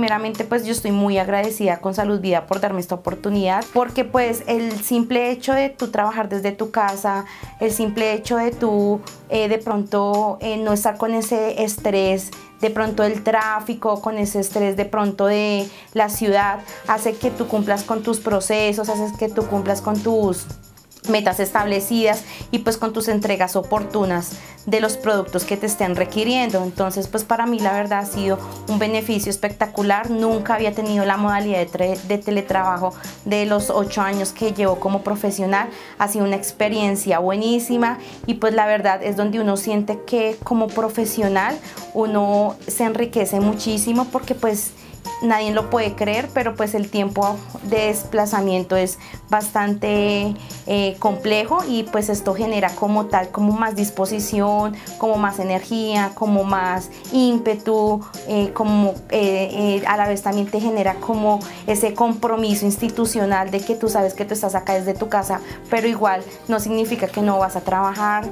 primeramente pues yo estoy muy agradecida con Salud Vida por darme esta oportunidad porque pues el simple hecho de tú trabajar desde tu casa, el simple hecho de tú eh, de pronto eh, no estar con ese estrés, de pronto el tráfico, con ese estrés de pronto de la ciudad, hace que tú cumplas con tus procesos, hace que tú cumplas con tus metas establecidas y pues con tus entregas oportunas de los productos que te estén requiriendo. Entonces pues para mí la verdad ha sido un beneficio espectacular. Nunca había tenido la modalidad de, teletrabajo de los ocho años que llevo como profesional. Ha sido una experiencia buenísima y pues la verdad es donde uno siente que como profesional uno se enriquece muchísimo porque pues nadie lo puede creer, pero pues el tiempo de desplazamiento es bastante eh, complejo y pues esto genera como tal, como más disposición, como más energía, como más ímpetu, eh, como eh, a la vez también te genera como ese compromiso institucional de que tú sabes que tú estás acá desde tu casa, pero igual no significa que no vas a trabajar.